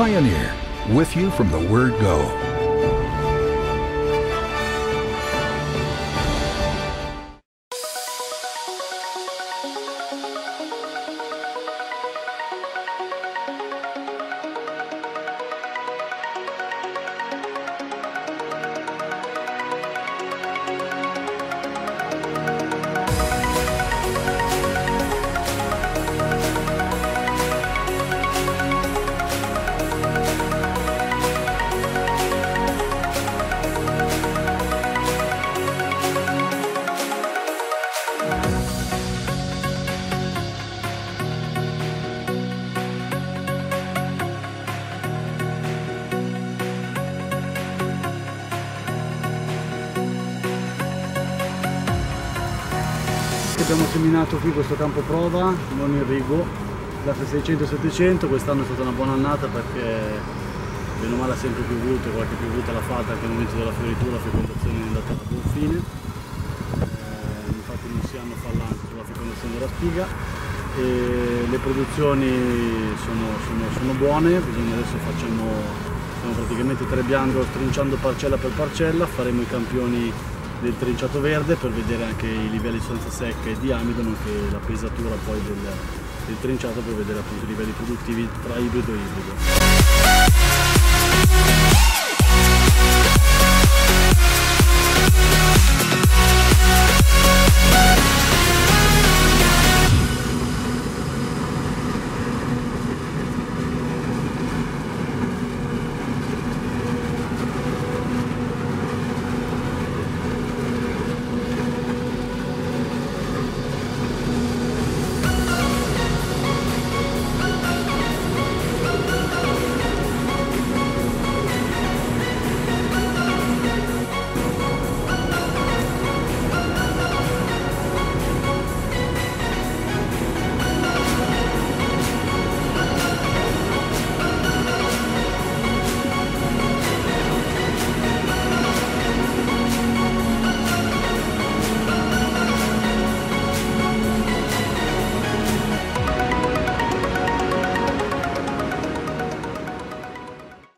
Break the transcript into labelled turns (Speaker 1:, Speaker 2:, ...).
Speaker 1: Pioneer, with you from the word go.
Speaker 2: Abbiamo seminato qui questo campo prova, non in rigo, classe 600-700, quest'anno è stata una buona annata perché bene o male ha sempre piovuto e qualche piovuta l'ha fatta anche al momento della fioritura, la fecondazione è andata a buon fine, eh, infatti non si hanno fallanti sulla fecondazione della spiga e le produzioni sono, sono, sono buone, bisogna adesso facciamo, stiamo praticamente trebbiando, trinciando parcella per parcella, faremo i campioni del trinciato verde per vedere anche i livelli di sostanza secca e di amido nonché la pesatura poi del, del trinciato per vedere appunto i livelli produttivi tra ibrido e ibrido.